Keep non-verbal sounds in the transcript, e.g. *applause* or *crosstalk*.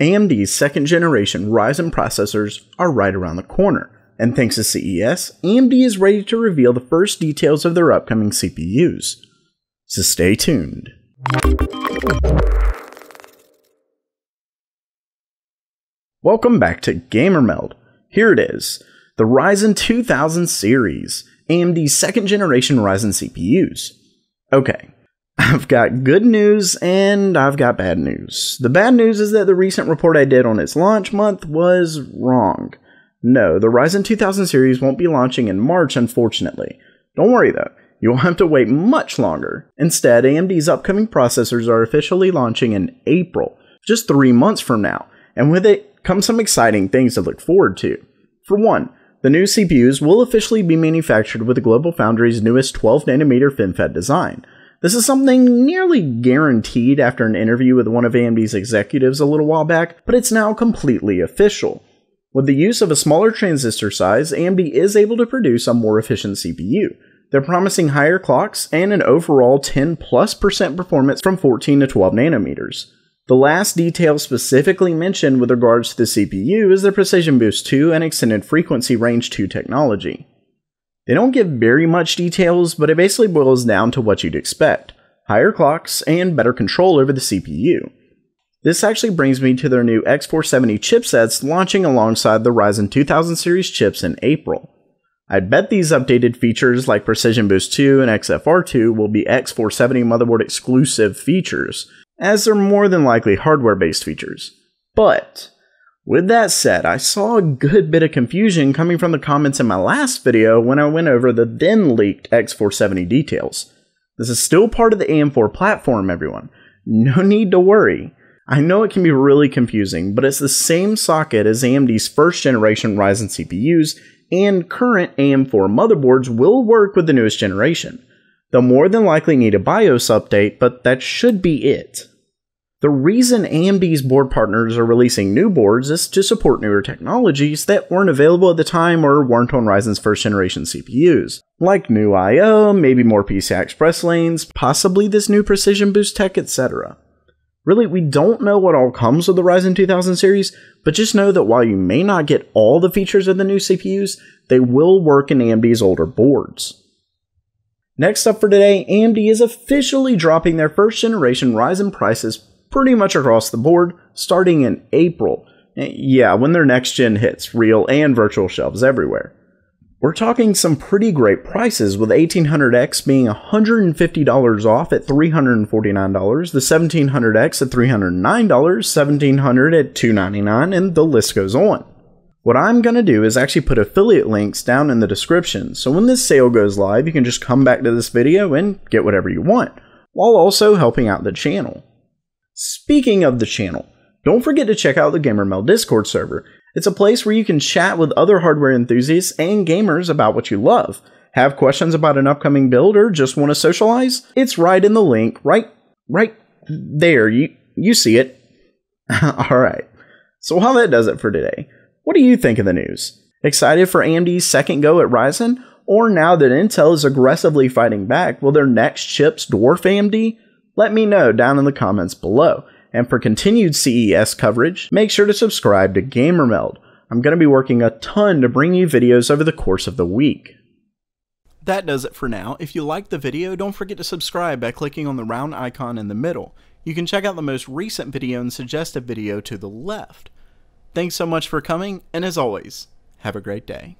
AMD's second generation Ryzen processors are right around the corner, and thanks to CES, AMD is ready to reveal the first details of their upcoming CPUs. So stay tuned. Welcome back to GamerMeld. Here it is, the Ryzen 2000 series, AMD's second generation Ryzen CPUs. Okay, I've got good news and I've got bad news. The bad news is that the recent report I did on its launch month was wrong. No, the Ryzen 2000 series won't be launching in March, unfortunately. Don't worry though, you won't have to wait much longer. Instead, AMD's upcoming processors are officially launching in April, just three months from now, and with it come some exciting things to look forward to. For one, the new CPUs will officially be manufactured with GlobalFoundries' newest 12 nanometer FinFET design. This is something nearly guaranteed after an interview with one of AMD's executives a little while back, but it's now completely official. With the use of a smaller transistor size, AMD is able to produce a more efficient CPU. They're promising higher clocks and an overall 10 plus percent performance from 14 to 12 nanometers. The last detail specifically mentioned with regards to the CPU is the Precision Boost 2 and Extended Frequency Range 2 technology. They don't give very much details, but it basically boils down to what you'd expect higher clocks and better control over the CPU. This actually brings me to their new X470 chipsets launching alongside the Ryzen 2000 series chips in April. I'd bet these updated features like Precision Boost 2 and XFR2 will be X470 motherboard exclusive features, as they're more than likely hardware based features. But, with that said, I saw a good bit of confusion coming from the comments in my last video when I went over the then leaked X470 details. This is still part of the AM4 platform, everyone. No *laughs* need to worry. I know it can be really confusing, but it's the same socket as AMD's first generation Ryzen CPUs, and current AM4 motherboards will work with the newest generation. They'll more than likely need a BIOS update, but that should be it. The reason AMD's board partners are releasing new boards is to support newer technologies that weren't available at the time or weren't on Ryzen's first generation CPUs, like new I/O, maybe more PCI Express lanes, possibly this new Precision Boost tech, etc. Really, we don't know what all comes with the Ryzen 2000 series, but just know that while you may not get all the features of the new CPUs, they will work in AMD's older boards. Next up for today, AMD is officially dropping their first generation Ryzen prices pretty much across the board, starting in April. Eh, yeah, when their next gen hits real and virtual shelves everywhere. We're talking some pretty great prices, with 1800X being $150 off at $349, the 1700X at $309, 1700 at 299, and the list goes on. What I'm going to do is actually put affiliate links down in the description, so when this sale goes live, you can just come back to this video and get whatever you want, while also helping out the channel. Speaking of the channel, don't forget to check out the GamerMeld Discord server. It's a place where you can chat with other hardware enthusiasts and gamers about what you love. Have questions about an upcoming build or just want to socialize? It's right in the link, right right there. You you see it. *laughs* All right. So while that does it for today, what do you think of the news? Excited for AMD's second go at Ryzen? Or now that Intel is aggressively fighting back, will their next chips dwarf AMD? Let me know down in the comments below. And for continued CES coverage, make sure to subscribe to GamerMeld. I'm going to be working a ton to bring you videos over the course of the week. That does it for now. If you liked the video, don't forget to subscribe by clicking on the round icon in the middle. You can check out the most recent video and suggested video to the left. Thanks so much for coming, and as always, have a great day.